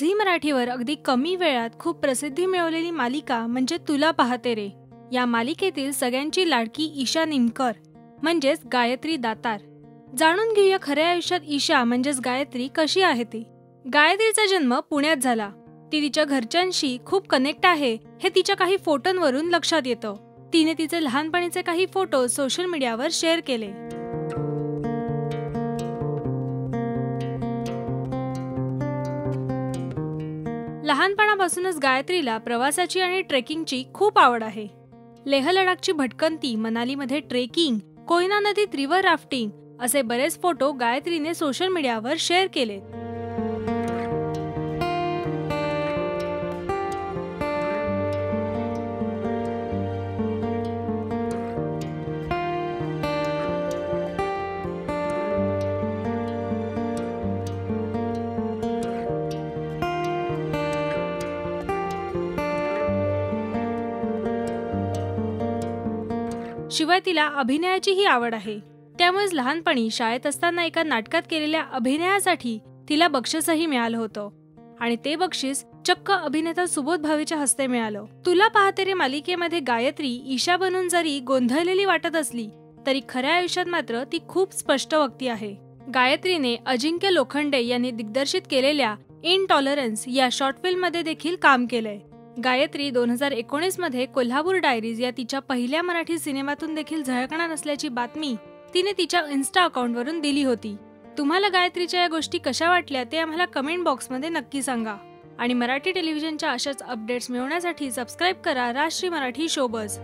Zee मराठीवर अगदी कमी वेळात खूप प्रसिद्धी मिळवलेली मालिका म्हणजे तुला पाहते रे. या मालिकेतील सगळ्यांची लाडकी ईशा निमकर म्हणजेच गायत्री दातार. जाणून घेऊया खऱ्या आयुष्यात ईशा म्हणजेच गायत्री कशी आहे ती. गायत्रीचा जन्म पुण्यात झाला. ती तिच्या घरच्यांशी खूप कनेक्ट आहे हे तिच्या काही फोटोंवरून लक्षात येतं. तिने तिचे लहानपणीचे काही फोटो सोशल मीडियावर शेअर केले. लहानपणापासूनच गायत्रीला प्रवासाची आणि ट्रेकिंगची खूप आवड आहे. लेह लडाखची भटकंती मनालीमध्ये ट्रेकिंग कोयना नदीत रिव्हर राफ्टिंग असे बरेच फोटो गायत्रीने सोशल मीडियावर शेअर केलेत. शिवाय तिला अभिनयाचीही आवड आहे. त्यामुळेच लहानपणी शाळेत असताना एका नाटकात केलेल्या अभिनयासाठी तिला बक्षीसही मिळालं होतं. आणि ते बक्षीस चक्क अभिनेता सुबोध भावेच्या हस्ते मिळालं. तुला पाहते रे मालिकेमध्ये गायत्री ईशा बनून जरी गोंधळलेली वाटत असली तरी खऱ्या आयुष्यात मात्र ती खूप स्पष्ट वक्ती आहे. गायत्रीने अजिंक्य लोखंडे यांनी दिग्दर्शित केलेल्या इनटॉलरन्स या शॉर्ट फिल्ममध्ये देखील काम केलंय. गायत्री दोन हजार एकोणीसमध्ये कोल्हापूर डायरीज या तिच्या पहिल्या मराठी सिनेमातून देखील झळकणार असल्याची बातमी तिने तिच्या इन्स्टा अकाउंटवरून दिली होती. तुम्हाला गायत्रीच्या या गोष्टी कशा वाटल्या ते आम्हाला कमेंट बॉक्समध्ये नक्की सांगा. आणि मराठी टेलिव्हिजनच्या अशाच अपडेट्स मिळवण्यासाठी सबस्क्राईब करा राष्ट्रीय मराठी शोबज